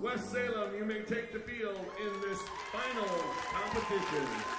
West Salem, you may take the field in this final competition.